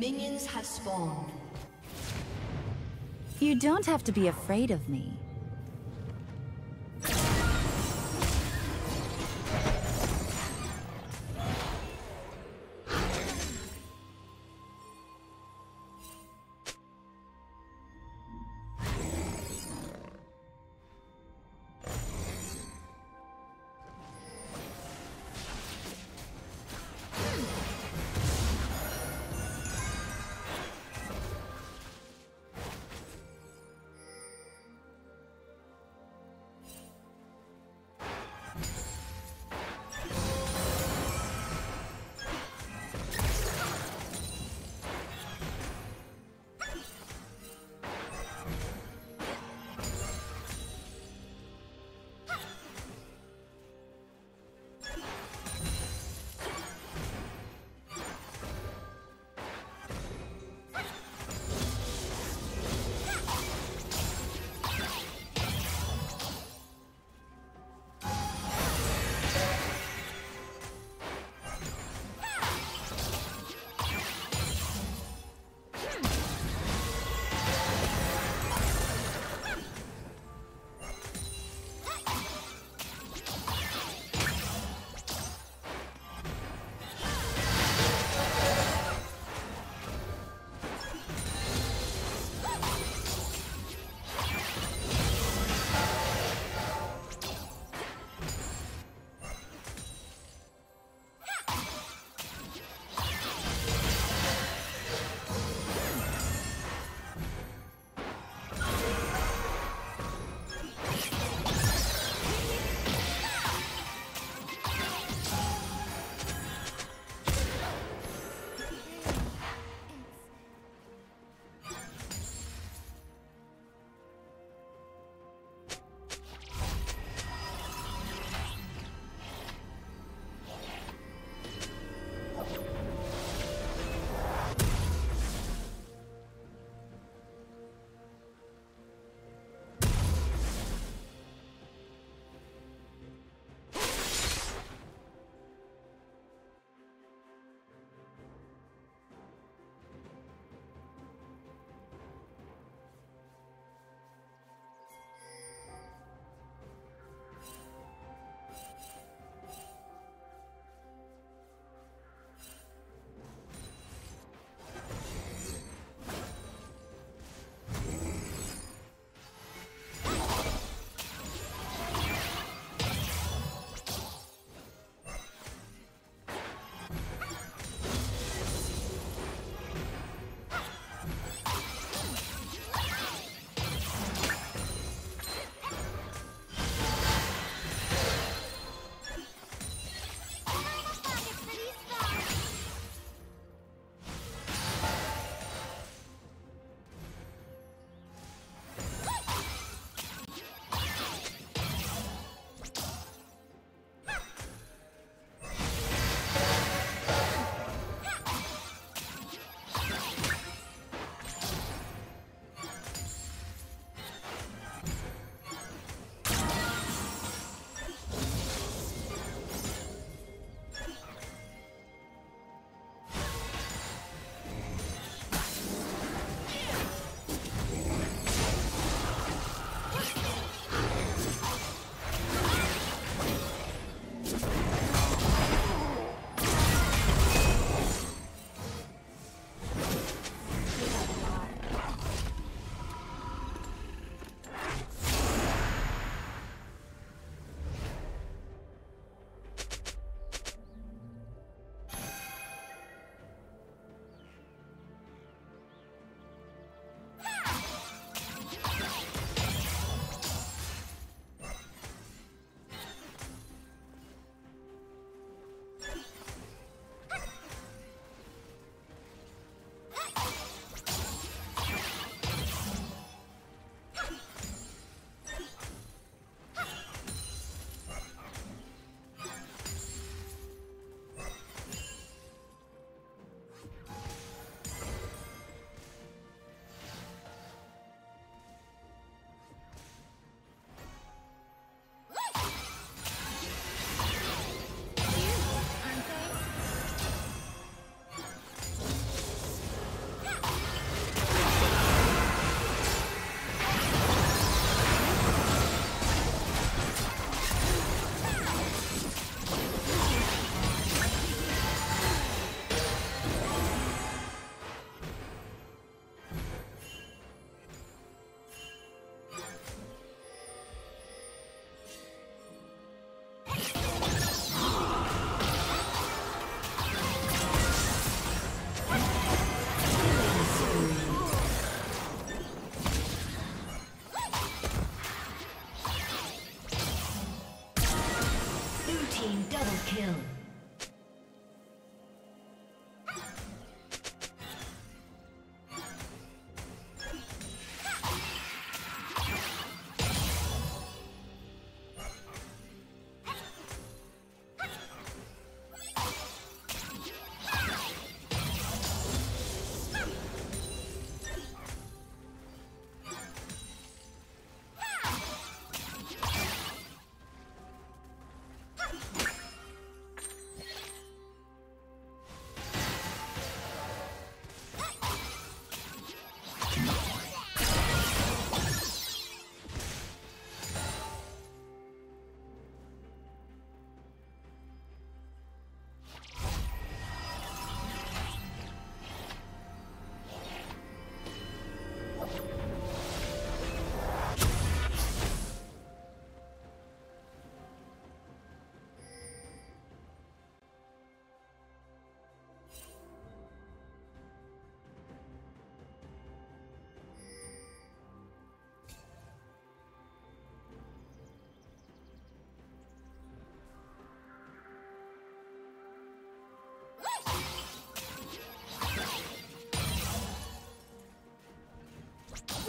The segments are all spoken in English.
Minions have spawned. You don't have to be afraid of me.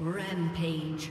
Rampage.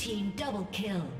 Team double kill.